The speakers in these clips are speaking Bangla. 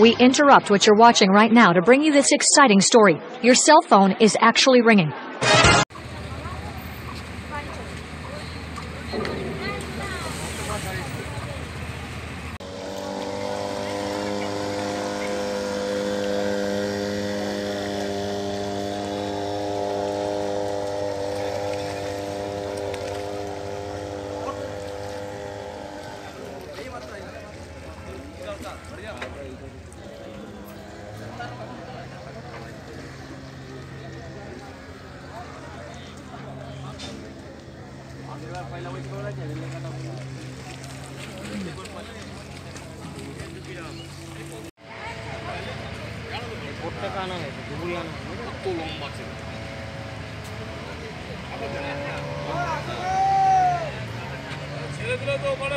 We interrupt what you're watching right now to bring you this exciting story. Your cell phone is actually ringing. প্রত্যেক আনা হয়েছে দুপুরি ছেলেগুলো তো ওখানে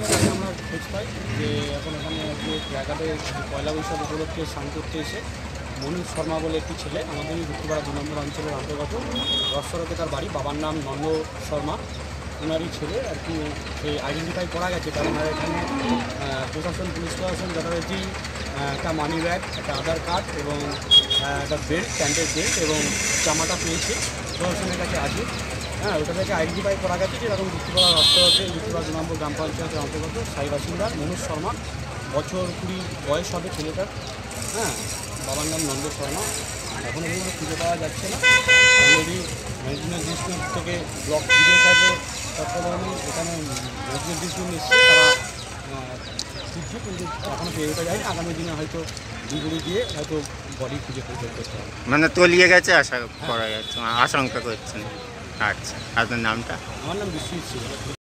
বসছিল আমরা খোঁজ পাই যে এখন এখানে যে জায়গাতে পয়লা বৈশাখ উপলক্ষে স্নান করতে এসে মনীষ শর্মা বলে একটি ছেলে আমাদের দুঃখপাড়া দু নম্বর অঞ্চলের অন্তর্গত রসরকে তার বাড়ি বাবার নাম নন্দ শর্মা ওনারই ছেলে আর কি সেই আইডেন্টিফাই করা গেছে। কারণ ওনারা এখানে প্রশাসন, পুলিশ প্রশাসন, যথারীতি একটা মানি ব্যাগ একটা আধার কার্ড এবং একটা বেল্ট প্যান্টের বেল্ট এবং জামাটা পেয়েছে। প্রশাসনের কাছে আছে। হ্যাঁ ওটা থেকে আইডেন্টিফাই করা গেছে যে এরকম যুক্তিপাড়া রক্তরথে যুক্তিপাড়া দু নম্বর গ্রাম পঞ্চায়েতের অন্তর্গত সাই বাসিন্দা মনোজ শর্মা। বছর কুড়ি বয়স হবে ছেলেটার। হ্যাঁ বাবার নাম নন্দ শর্মা। এখনও পর্যন্ত খুঁজে পাওয়া যাচ্ছে না। অলরেডি ম্যানেজমেন্ট ডিস্ট্রিক্ট থেকে ব্লক ভিডিও কাজে তত্ত্বাবধানে এখানে ম্যানেজমেন্ট ডিস্ট্রিক্ট এসছে তারা আহ, কিন্তু এখনও পেয়ে ওঠা যায়নি। আগামী দিনে হয়তো ডিগুড়ি দিয়ে হয়তো বডি খুঁজে খুঁজে করতে হবে। মানে তলিয়ে গেছে আশা করা যাচ্ছে আশঙ্কা করছেন। আচ্ছা আপনার নামটা? আমার নাম বিশ্বজিৎ ছিল